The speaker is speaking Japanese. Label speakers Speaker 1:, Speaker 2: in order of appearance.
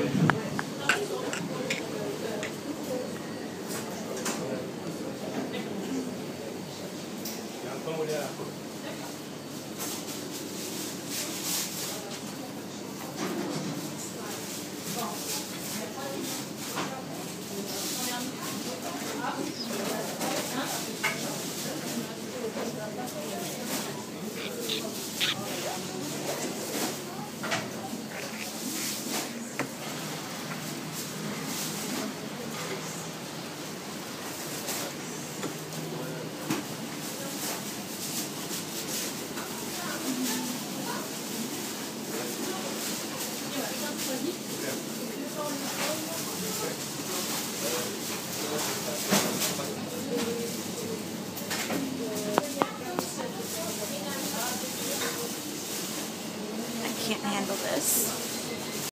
Speaker 1: Yeah. Can't handle this.